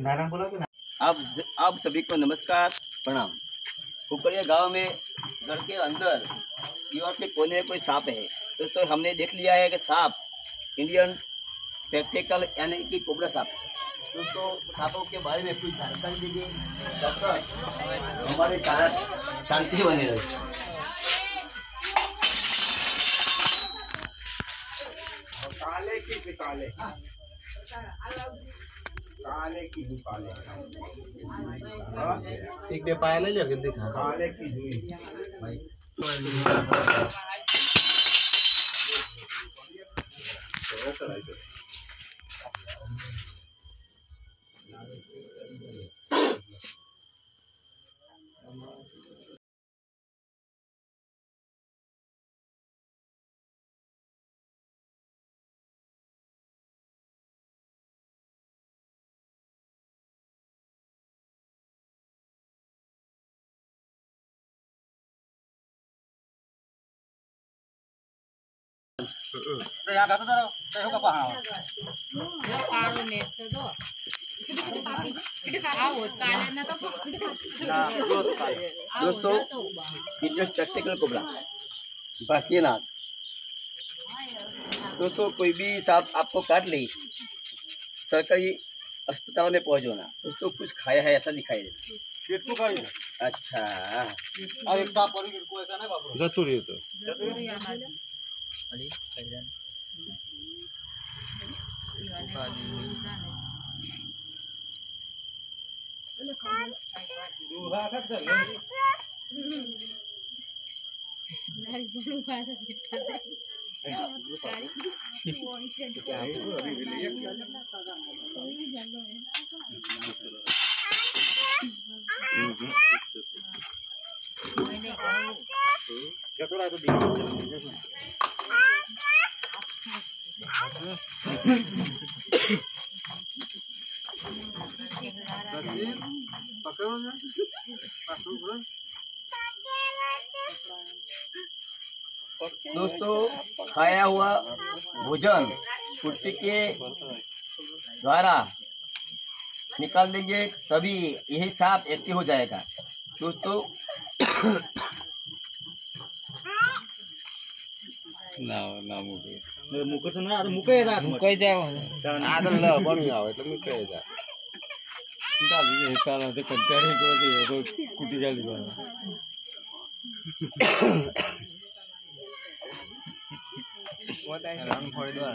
नारायण बोला तो ना आप आप सभी को नमस्कार प्रणाम। कुकरिया गाँव में घर के अंदर दीवार के कोने में कोई सांप है। दोस्तों हमने देख लिया है कि सांप इंडियन प्रैक्टिकल यानी कि कोबरा सांप। दोस्तों सांपों के बारे में कुछ जानकारी दीजिए। तब तक हमारे साथ शांति बने रहे। काले की काले काले की भी काले एक बे पायाला लागेल ते खा काले की दोस्तों कोबरा बाकी ना दोस्तों कोई भी साहब आपको काट ले सरकारी अस्पताल में पहुंचो ना दोस्तों कुछ खाया है ऐसा दिखाई देना तो अच्छा। अब एक बाप और ऐसा ना बाबू। जतुरी तो। जतुरी? Ali, Kailan. Bukali. Duha ka dal. Nari bolu bata chitta. क्या अभी भी ले क्या तो रहा तो देखो दोस्तों, खाया हुआ भोजन कुर्ती के द्वारा निकाल देंगे, तभी यही सांप एक्टिव हो जाएगा। दोस्तों ના ના મૂકે. મૂકે તો ના મૂકે રાત મૂકે જાવ આગળ લ બની આવે એટલે મૂકે જા જાય ચાલા તો કંટાળી ગયો છે તો કુટી ફોડી દો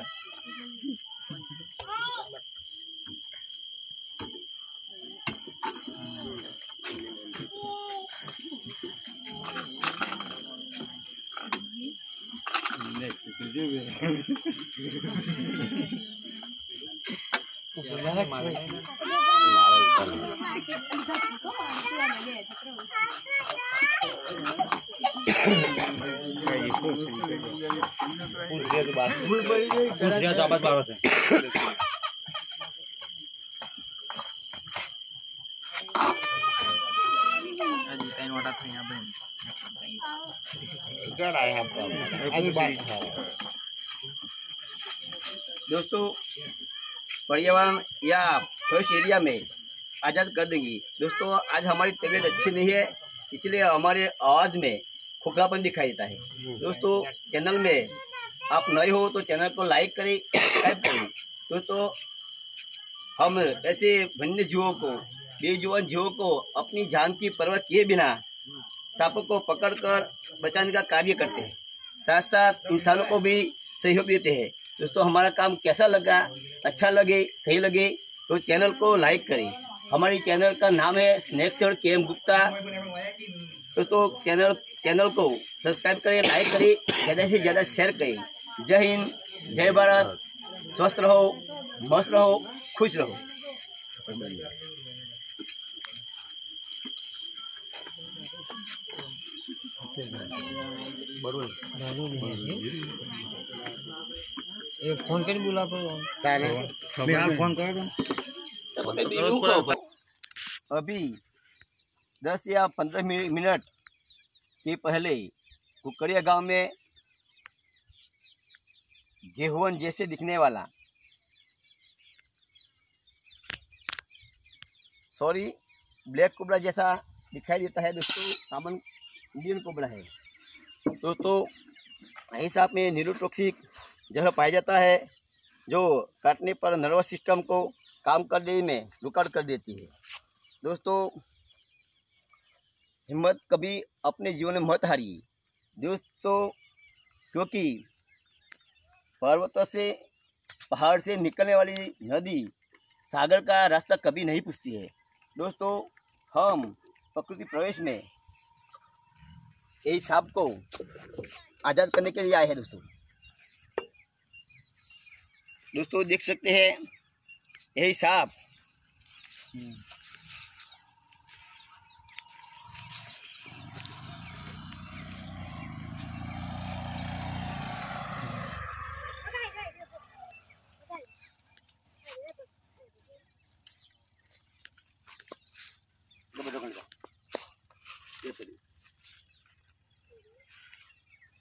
तो बात बार से अच्छा जी का इन्वर्टर था यहाँ पे गड़ आया आपका दोस्तों पर्यावरण या फ्रेश एरिया में आज़ाद कर देंगी। दोस्तों आज हमारी तबीयत अच्छी नहीं है इसलिए हमारे आवाज़ में खोखलापन दिखाई देता है। दोस्तों चैनल में आप नए हो तो चैनल को लाइक करें सब्सक्राइब करें। दोस्तों हम ऐसे वन्य जीवों को बेजुबान जीवों को अपनी जान की परवाह किए बिना सांपों को पकड़कर बचाने का कार्य करते हैं। साथ साथ इंसानों को भी सहयोग देते हैं। दोस्तों, हमारा काम कैसा लगा? अच्छा लगे? सही लगे? तो चैनल को लाइक करें। हमारी चैनल का नाम है स्नैक्स और के एम गुप्ता। दोस्तों, चैनल चैनल को सब्सक्राइब करें, लाइक करें, ज़्यादा से ज़्यादा शेयर करें। जय हिंद, जय भारत। स्वस्थ रहो, मस्त रहो, खुश रहो। फ़ोन कर बुला पर ताले मेरा फ़ोन कर अभी दस या पंद्रह मिनट के पहले कुकड़िया गाँव में गेहूँ जैसे दिखने वाला। सॉरी ब्लैक कोबरा जैसा दिखाई देता है दोस्तों सामान इंडियन कोबरा है दोस्तों यही साहब में न्यूरोटॉक्सिक जहर पाया जाता है, जो काटने पर नर्वस सिस्टम को काम करने में रुकावट कर देती है। दोस्तों, हिम्मत कभी अपने जीवन में मत हारिए। दोस्तों, क्योंकि पर्वत से, पहाड़ से निकलने वाली नदी सागर का रास्ता कभी नहीं पूछती है। दोस्तों, हम प्रकृति प्रवेश में यही सांप को आज़ाद करने के लिए आए हैं दोस्तों। दोस्तों देख सकते हैं यही सांप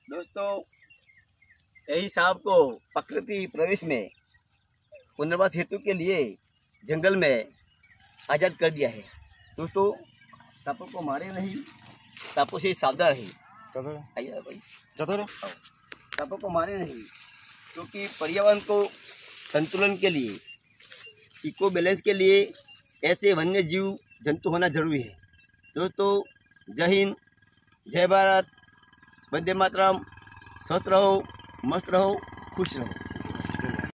दोस्तों यही सांप को प्रकृति प्रवेश में पुनर्वास हेतु के लिए जंगल में आज़ाद कर दिया है। दोस्तों सांपों को मारे नहीं सांपों से सावधान रहिए आइए भाई। सांपों को मारे नहीं क्योंकि तो पर्यावरण को संतुलन के लिए इको बैलेंस के लिए ऐसे वन्य जीव जंतु होना ज़रूरी है। दोस्तों जय हिंद जय भारत। वंदे मातरम स्वस्थ रहो मस्त रहो खुश रहो